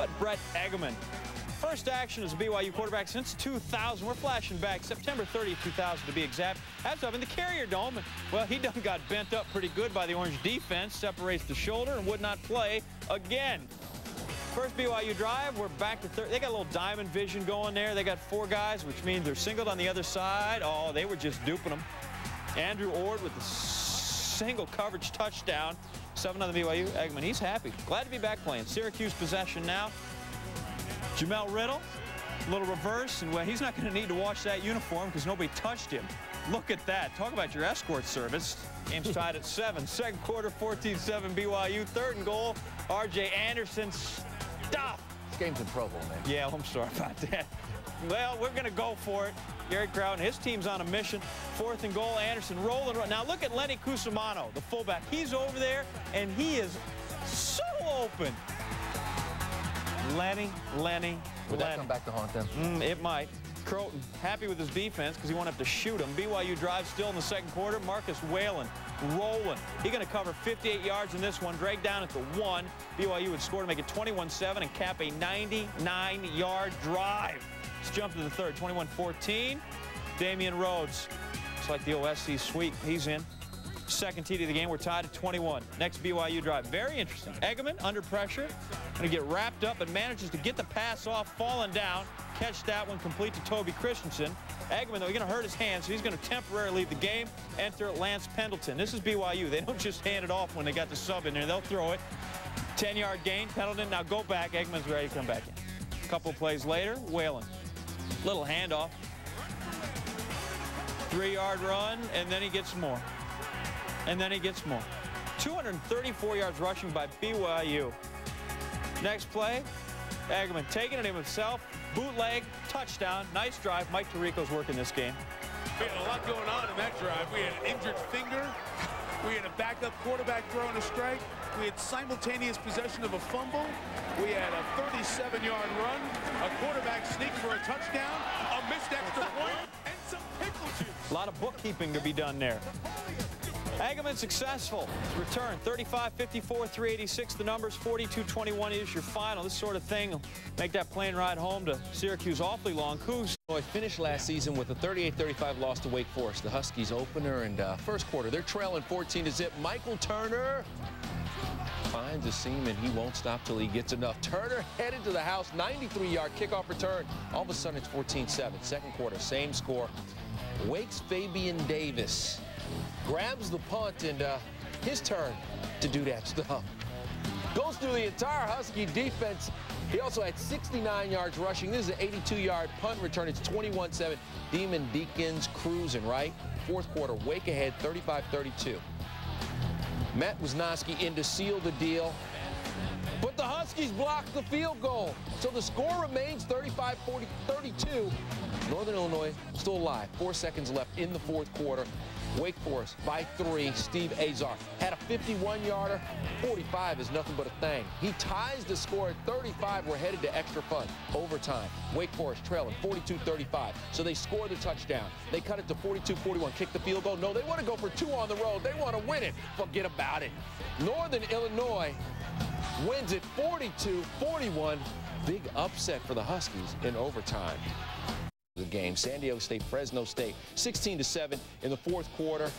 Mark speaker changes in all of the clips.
Speaker 1: but Brett Engemann. First action as a BYU quarterback since 2000. We're flashing back September 30, 2000 to be exact. That's up in the Carrier Dome. Well, he done got bent up pretty good by the Orange defense. Separates the shoulder and would not play again. First BYU drive, we're back to third. They got a little diamond vision going there. They got four guys, which means they're singled on the other side. Oh, they were just duping them. Andrew Ord with the single coverage touchdown. Seven on the BYU. Engemann, he's happy. Glad to be back playing. Syracuse possession now. Jamel Riddle, a little reverse, and well, he's not going to need to wash that uniform because nobody touched him. Look at that. Talk about your escort service. Game's tied at seven. Second quarter, 14-7 BYU. Third and goal, R.J. Anderson. Stop.
Speaker 2: This game's in trouble, man.
Speaker 1: Yeah, I'm sorry about that. Well, we're going to go for it. Gary Crowd and his team's on a mission. Fourth and goal, Anderson rolling. Now look at Lenny Cusimano, the fullback. He's over there, and he is so open. Lenny, Lenny,
Speaker 2: Would
Speaker 1: Lenny.
Speaker 2: that come back to haunt them?
Speaker 1: Mm, it might. Crowton happy with his defense because he won't have to shoot him. BYU drives still in the second quarter. Marcus Whalen rolling. He's going to cover 58 yards in this one. Drag down at the one. BYU would score to make it 21-7 and cap a 99-yard drive. Let's jump to the third. 21-14. Damien Rhodes. looks like the OSC sweep. He's in. Second TD of the game. We're tied at 21. Next BYU drive. Very interesting. Engemann under pressure. Going to get wrapped up and manages to get the pass off, falling down. Catch that one complete to Toby Christensen. Engemann, though, he's going to hurt his hand, so he's going to temporarily leave the game. Enter Lance Pendleton. This is BYU. They don't just hand it off when they got the sub in there. They'll throw it. 10-yard gain. Pendleton, now go back. Engemann's ready to come back in. A couple plays later, Whalen. Little handoff. Three-yard run, and then he gets more. And then he gets more. 234 yards rushing by BYU. Next play, Engemann taking it himself, bootleg, touchdown, nice drive. Mike Tirico's working this game.
Speaker 3: We had a lot going on in that drive. We had an injured finger. We had a backup quarterback throwing a strike. We had simultaneous possession of a fumble. We had a 37-yard run, a quarterback sneak for a touchdown, a missed extra point, and some pickle juice.
Speaker 1: A lot of bookkeeping to be done there. Engemann successful. Return 35-54, 386 the numbers, 42-21 is your final. This sort of thing will make that plane ride home to Syracuse awfully long. Cougs
Speaker 4: Illinois finished last season with a 38-35 loss to Wake Forest. The Huskies opener and uh, first quarter. They're trailing 14 to zip. Michael Turner finds a seam and he won't stop till he gets enough. Turner headed to the house, 93-yard kickoff return. All of a sudden it's 14-7. Second quarter, same score. Wake's Fabian Davis grabs the punt and uh, his turn to do that stuff. Goes through the entire Husky defense. He also had 69 yards rushing. This is an 82-yard punt return. It's 21-7. Demon Deacons cruising, right? Fourth quarter, Wake ahead, 35-32. Matt Wisnowski in to seal the deal. But the Huskies blocked the field goal. So the score remains 35-32. Northern Illinois still alive. Four seconds left in the fourth quarter. Wake Forest by three. Steve Azar had a 51-yarder. 45 is nothing but a thing. He ties the score at 35. We're headed to extra fun. Overtime. Wake Forest trailing 42-35. So they score the touchdown. They cut it to 42-41. Kick the field goal. No, they want to go for two on the road. They want to win it. Forget about it. Northern Illinois wins it 42-41. Big upset for the Huskies in overtime the game. San Diego State, Fresno State, 16 to 7 in the fourth quarter.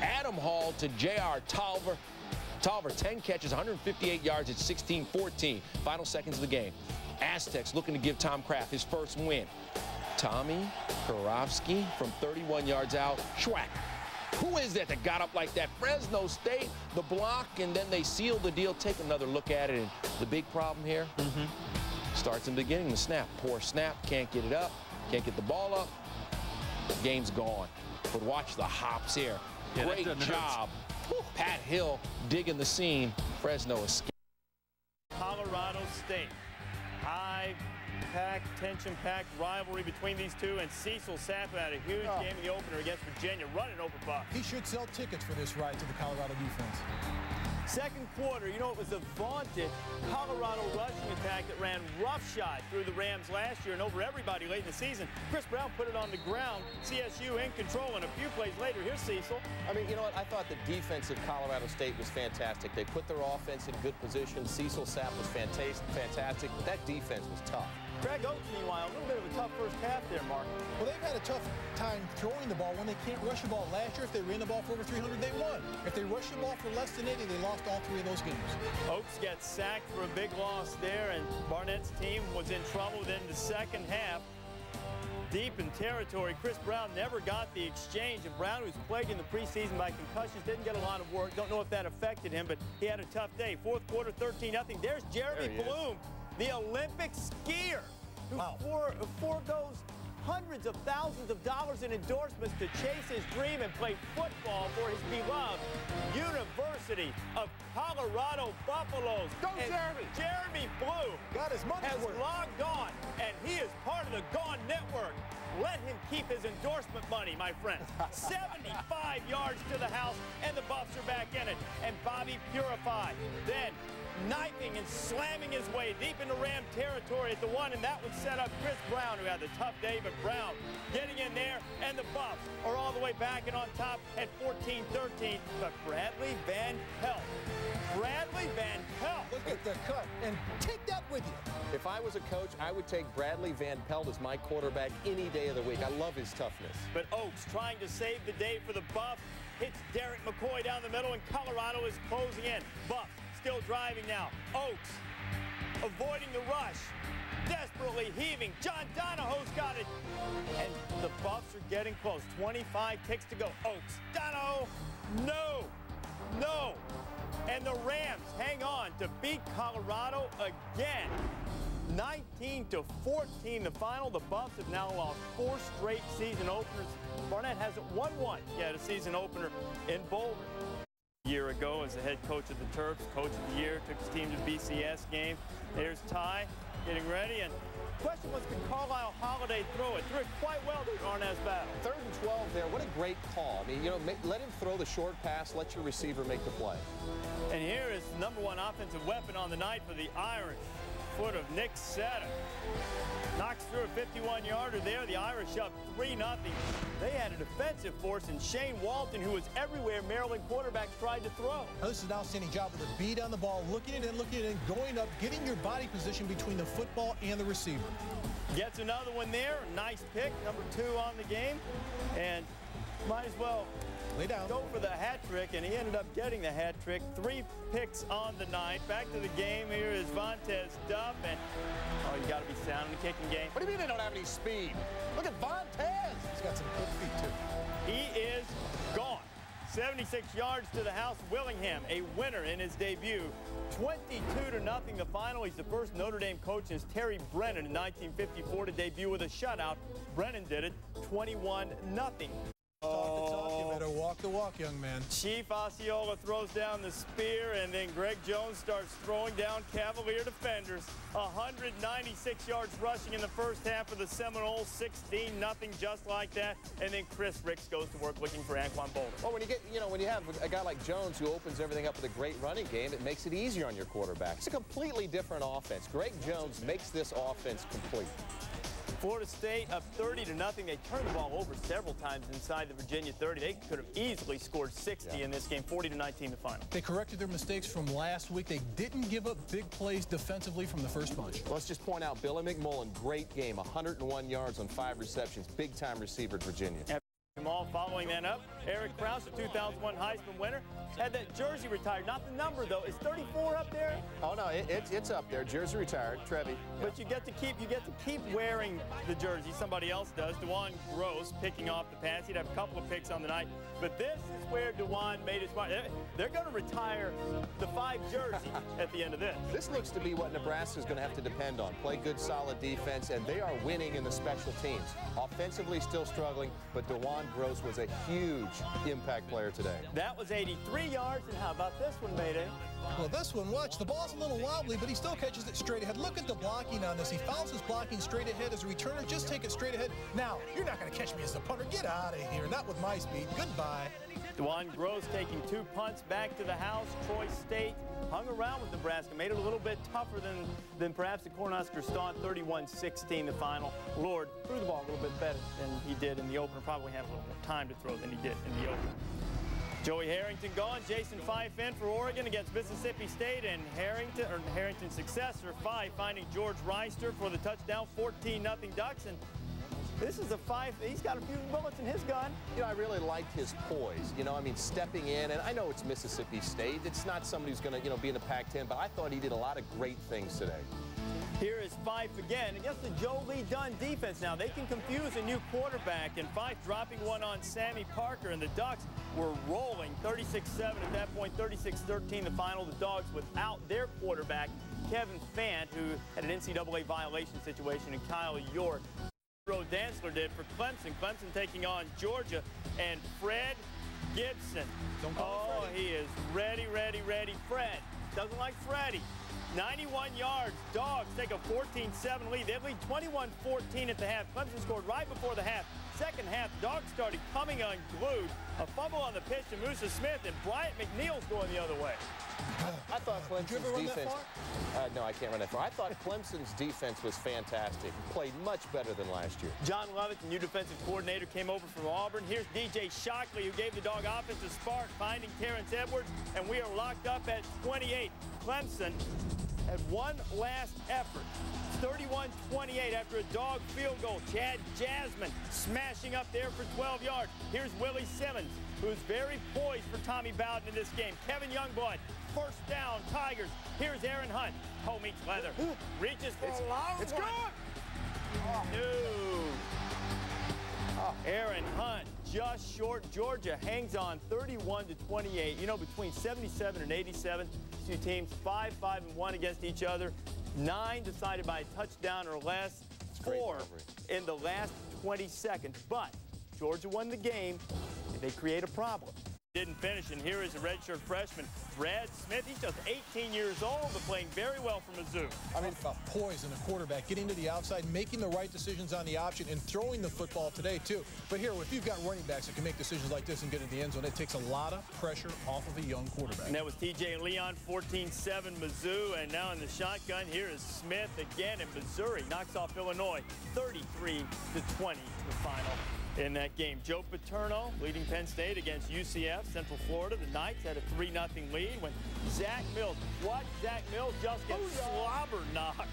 Speaker 4: Adam Hall to J.R. Tolver. Tolver, 10 catches, 158 yards at 16-14. Final seconds of the game. Aztecs looking to give Tom Craft his first win. Tommy Karofsky from 31 yards out. Schwack. Who is that that got up like that? Fresno State, the block, and then they seal the deal. Take another look at it. And the big problem here mm -hmm. starts in the beginning. The snap. Poor snap. Can't get it up. Can't get the ball up. Game's gone. But watch the hops here.
Speaker 1: Yeah,
Speaker 4: Great job. Pat Hill digging the seam. Fresno escaped.
Speaker 5: Colorado State. High packed, tension-packed rivalry between these two, and Cecil Sapp had a huge oh. game in the opener against Virginia, running over Buck.
Speaker 6: He should sell tickets for this ride to the Colorado defense.
Speaker 5: Second quarter, you know, it was the vaunted Colorado rushing attack that ran roughshod through the Rams last year and over everybody late in the season. Chris Brown put it on the ground. CSU in control, and a few plays later, here's Cecil.
Speaker 6: I mean, you know what? I thought the defense of Colorado State was fantastic. They put their offense in good position. Cecil Sapp was fantastic, but that defense was tough.
Speaker 5: Craig Ochs, meanwhile, a little bit of a tough first half there, Mark.
Speaker 2: Well, they've had a tough time throwing the ball when they can't rush the ball. Last year, if they ran the ball for over 300, they won. If they rushed the ball for less than 80, they lost all three of those games.
Speaker 5: Oates gets sacked for a big loss there, and Barnett's team was in trouble in the second half. Deep in territory, Chris Brown never got the exchange, and Brown, who's plagued in the preseason by concussions, didn't get a lot of work. Don't know if that affected him, but he had a tough day. Fourth quarter, 13-0. There's Jeremy
Speaker 6: there
Speaker 5: Bloom. Is the Olympic skier who
Speaker 2: wow.
Speaker 5: fore, foregoes hundreds of thousands of dollars in endorsements to chase his dream and play football for his beloved University of Colorado Buffaloes.
Speaker 2: Go,
Speaker 5: and
Speaker 2: Jeremy!
Speaker 5: Jeremy Bloom
Speaker 2: Got his money
Speaker 5: has
Speaker 2: worth.
Speaker 5: logged on, and he is part of the Gone Network. Let him keep his endorsement money, my friend. 75 yards to the house, and the Buffs are back in it. And Bobby Purify then knifing and slamming his way deep into Ram territory at the one, and that would set up Chris Brown, who had the tough day, but Brown getting in there, and the Buffs are all the way back and on top at 14-13, but Bradley Van Pelt. Bradley Van Pelt.
Speaker 2: Look at the cut, and take that with you.
Speaker 6: If I was a coach, I would take Bradley Van Pelt as my quarterback any day of the week. I love his toughness.
Speaker 5: But Ochs trying to save the day for the Buffs. Hits Derek McCoy down the middle, and Colorado is closing in. Buffs still driving now. Ochs avoiding the rush. Desperately heaving. John Donahoe's got it. And the Buffs are getting close. 25 ticks to go. Ochs. Donahoe. No. No. And the Rams hang on to beat Colorado again. 19 to 14 the final. The Buffs have now lost four straight season openers. Barnett hasn't won one yet, a season opener in Boulder. Year ago as the head coach of the Terps, coach of the year, took his team to BCS game. There's Ty getting ready, and the question was, can Carlyle Holiday throw it? Threw it quite well to Arnaz Battle.
Speaker 6: Third and 12 there. What a great call. I mean, you know, make, let him throw the short pass. Let your receiver make the play.
Speaker 5: And here is the number one offensive weapon on the night for the Irish. Foot of Nick Setta. Knocks through a 51-yarder there. The Irish up 3-0. They had a defensive force in Shane Walton, who was everywhere Maryland quarterbacks tried to throw.
Speaker 2: Now, this is an outstanding job with the beat on the ball, looking at it and looking at it and going up, getting your body position between the football and the receiver.
Speaker 5: Gets another one there. Nice pick, number two on the game. And might as well
Speaker 2: Lay down.
Speaker 5: go for the hat trick, and he ended up getting the hat trick. Three picks on the night. Back to the game. Here is Vontez Duff, and oh, you got to be sound in the kicking game.
Speaker 6: What do you mean they don't have any speed? Look at Vontez.
Speaker 2: He's got some quick feet, too.
Speaker 5: He is gone. 76 yards to the house. Willingham, a winner in his debut. 22 to nothing the final. He's the first Notre Dame coach since Terry Brennan in 1954 to debut with a shutout. Brennan did it 21 nothing.
Speaker 2: Walk the walk, young man.
Speaker 5: Chief Osceola throws down the spear, and then Greg Jones starts throwing down Cavalier defenders. 196 yards rushing in the first half of the Seminoles, 16 nothing, just like that. And then Chris Rix goes to work looking for Anquan Boldin.
Speaker 6: Well, when you get, you know, when you have a guy like Jones who opens everything up with a great running game, it makes it easier on your quarterback. It's a completely different offense. Greg Jones makes this offense complete.
Speaker 5: Florida State up 30 to nothing. They turned the ball over several times inside the Virginia 30. They could have easily scored 60
Speaker 6: Yeah.
Speaker 5: in this game, 40 to 19 the final.
Speaker 2: They corrected their mistakes from last week. They didn't give up big plays defensively from the first bunch.
Speaker 6: Let's just point out Billy McMullen, great game, 101 yards on five receptions, big-time receiver at Virginia.
Speaker 5: All following that up, Eric Crouch, the 2001 Heisman winner, had that jersey retired. Not the number though. Is 34 up there?
Speaker 6: Oh no, it, it's it's up there. Jersey retired, Trevi.
Speaker 5: But you get to keep you get to keep wearing the jersey. Somebody else does. DeJuan Groce picking off the pass. He'd have a couple of picks on the night. But this is where DeJuan made his mark. They're, going to retire the five jersey at the end of this.
Speaker 6: This looks to be what Nebraska's going to have to depend on. Play good, solid defense, and they are winning in the special teams. Offensively, still struggling, but DeJuan Groce was a huge impact player today.
Speaker 5: That was 83 yards, and how about this one, Mayday?
Speaker 2: Well, this one, watch, the ball's a little wobbly, but he still catches it straight ahead. Look at the blocking on this. He fouls his blocking straight ahead as a returner. Just take it straight ahead. Now, you're not going to catch me as a punter. Get out of here. Not with my speed. Goodbye.
Speaker 5: DeJuan Groce taking two punts back to the house. Troy State hung around with Nebraska, made it a little bit tougher than, than perhaps the Cornhusker Staunton 31-16 the final. Lord threw the ball a little bit better than he did in the opener. Probably had a little more time to throw than he did in the opener. Joey Harrington gone. Jason Fife in for Oregon against Mississippi State, and Harrington or Harrington's successor Fife finding George Wrighster for the touchdown, 14-0 Ducks. And this is a five. He's got a few bullets in his gun.
Speaker 6: You know, I really liked his poise. You know, I mean, stepping in, and I know it's Mississippi State. It's not somebody who's going to, you know, be in the Pac-10, but I thought he did a lot of great things today.
Speaker 5: Here is Fife again against the Jolie Lee Dunn defense. Now, they can confuse a new quarterback, and Fife dropping one on Samie Parker, and the Ducks were rolling 36-7 at that point, 36-13 the final. The Dogs without their quarterback, Kevin Fant, who had an NCAA violation situation, and Kyle York. Dantzler did for Clemson. Clemson taking on Georgia, and Fred Gibson. Oh, he is ready, ready, ready. Fred doesn't like Freddie. 91 yards. Dogs take a 14-7 lead. They lead 21-14 at the half. Clemson scored right before the half. Second half, Dogs started coming unglued. A fumble on the pitch to Musa Smith, and Bryant McNeil's going the other way.
Speaker 6: I thought Clemson's
Speaker 2: Did you ever run that
Speaker 6: defense.
Speaker 2: far?
Speaker 6: Uh, no, I can't run that far. I thought Clemson's defense was fantastic. Played much better than last year.
Speaker 5: John Lovett, the new defensive coordinator, came over from Auburn. Here's DJ Shockley, who gave the dog offense a spark, finding Terrence Edwards, and we are locked up at 28. Clemson had one last effort. 31-28 after a dog field goal. Chad Jasmin smashing up there for 12 yards. Here's Willie Simmons, who's very poised for Tommy Bowden in this game. Kevin Youngblood, first down, Tigers. Here's Aaron Hunt. Home meets leather. Reaches for a long
Speaker 6: It's
Speaker 5: one.
Speaker 6: gone! Oh.
Speaker 5: No. Oh. Aaron Hunt just short. Georgia hangs on 31 to 28. You know, between 77 and 87, two teams 5 5 and 1 against each other. Nine decided by a touchdown or less. Four in the last 20 seconds. But Georgia won the game. and They create a problem. Didn't finish, and here is a redshirt freshman, Brad Smith. He's just 18 years old, but playing very well for Mizzou.
Speaker 2: I mean, about poise in a quarterback, getting to the outside, making the right decisions on the option, and throwing the football today, too. But here, if you've got running backs that can make decisions like this and get in the end zone, it takes a lot of pressure off of a young quarterback.
Speaker 5: And that was TJ Leon, 14-7 Mizzou. And now in the shotgun, here is Smith again. in Missouri knocks off Illinois 33 to 20, the final in that game. Joe Paterno leading Penn State against UCF, Central Florida. The Knights had a 3-0 lead when Zach Mills, what Zach Mills just gets oh, slobber knocked.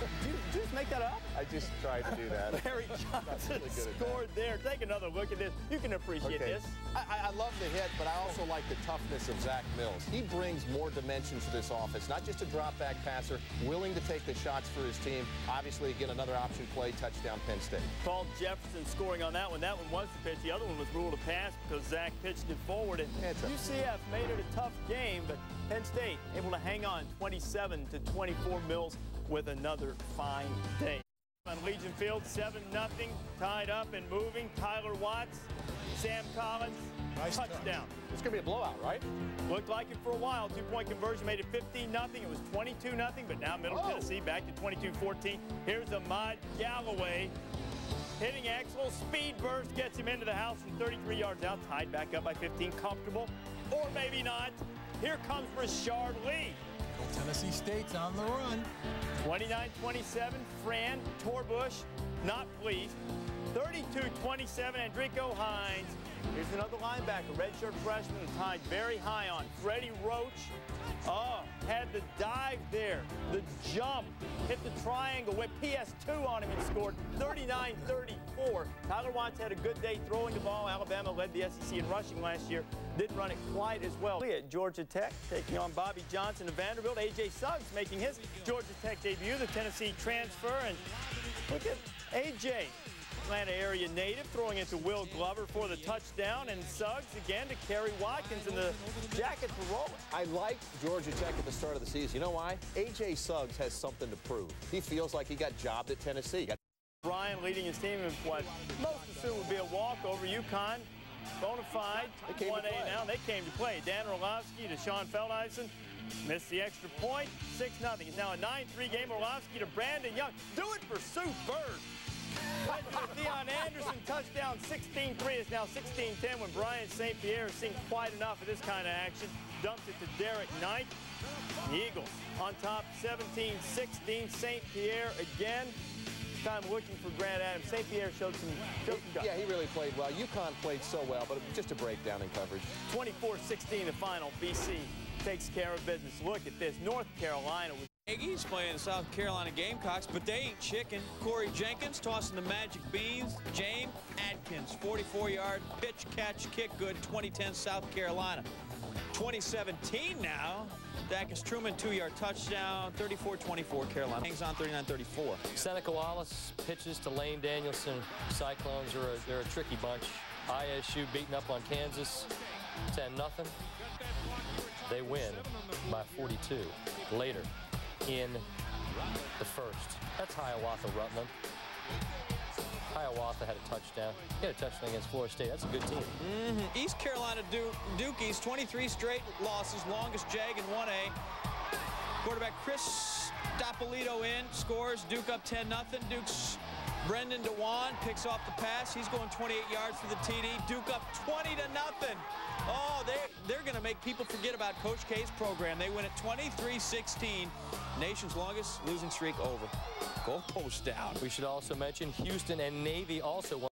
Speaker 5: Did you, did you just make that up?
Speaker 6: I just tried to do that.
Speaker 5: Larry Johnson
Speaker 6: really good that.
Speaker 5: scored there. Take another look at this. You can appreciate
Speaker 6: Okay.
Speaker 5: this.
Speaker 6: I, I- I love the hit, but I also like the toughness of Zach Mills. He brings more dimension to this offense, not just a drop back passer, willing to take the shots for his team. Obviously, again, another option play, touchdown Penn State.
Speaker 5: Paul Jefferson scoring on that one. That one was the pitch. The other one was ruled a pass because Zach pitched it forward. And
Speaker 6: it's a-
Speaker 5: UCF made it a tough game, but Penn State able to hang on 27 to 24 Mills with another fine day. On Legion Field, 7-0, tied up and moving. Tyler Watts, Sam Collins,
Speaker 2: Nice touch.
Speaker 5: touchdown.
Speaker 6: It's going to be a blowout, right?
Speaker 5: Looked like it for a while. Two-point conversion made it 15 nothing. It was 22 nothing, but now Middle
Speaker 6: Oh.
Speaker 5: Tennessee back to 22-14. Here's Ahmad Galloway hitting Axel. Speed burst gets him into the house from 33 yards out. Tied back up by 15. Comfortable, or maybe not. Here comes Rashard Lee.
Speaker 2: Tennessee State's on the run.
Speaker 5: 29-27, Fran Torbush, not pleased. 32-27, Enrico Hines. Here's another linebacker, redshirt freshman, tied very high on. Freddie Roach. Oh, had the dive there, the jump, hit the triangle, went PS2 on him and scored 39-34. Tyler Watts had a good day throwing the ball. Alabama led the SEC in rushing last year. Didn't run it quite as well. At Georgia Tech, taking on Bobby Johnson of Vanderbilt. A.J. Suggs making his Georgia Tech debut, the Tennessee transfer. And look at A.J. Atlanta area native throwing into Will Glover for the touchdown and Suggs again to Kerry Watkins in the jacket for rolling.
Speaker 6: I like Georgia Tech at the start of the season. You know why? A.J. Suggs has something to prove. He feels like he got jobbed at Tennessee.
Speaker 5: Brian leading his team in what most assume would be a walkover. UConn, bona fide,
Speaker 6: They came to
Speaker 5: 1A
Speaker 6: play.
Speaker 5: now. They came to play. Dan Orlovsky to Sean Feldheisen. Missed the extra point, 6 0 It's now a 9-3 game. Orlovsky to Brandon Young. Do it for Sue Bird. Theon Anderson touchdown 16-3 is now 16-10 when Brian St. Pierre has seen quite enough of this kind of action. Dumped it to Derek Knight. The Eagles on top 17-16. St. Pierre again. Time looking for Grant Adams. St. Pierre showed some, showed some guts.
Speaker 6: Yeah, he really played well. UConn played so well, but just a breakdown in coverage.
Speaker 5: 24-16 the final. BC takes care of business. Look at this. North Carolina with
Speaker 1: Aggies playing the South Carolina Gamecocks, but they ain't chicken. Corey Jenkins tossing the magic beans. James Adkins, 44-yard pitch, catch, kick good, 2010 South Carolina. 2017 now. Dacus Truman, two-yard touchdown, 34-24 Carolina. Hangs on 39-34.
Speaker 7: Seneca Wallace pitches to Lane Danielson. Cyclones are a, they're a tricky bunch. ISU beating up on Kansas 10-0. They win by 42 later in the first. That's Hiawatha Rutland. Hiawatha had a touchdown. He had a touchdown against Florida State. That's a good team.
Speaker 1: Mm -hmm. East Carolina du Dukies, 23 straight losses, longest jag in 1A. Quarterback Chris Dapolito in, scores, Duke up 10 nothing. Duke's Brendan Dewan picks off the pass. He's going 28 yards for the TD. Duke up 20 to nothing. Oh, they, they're going to make people forget about Coach K's program. They win at 23-16. Nation's longest losing streak over. Goalpost down.
Speaker 7: We should also mention Houston and Navy also.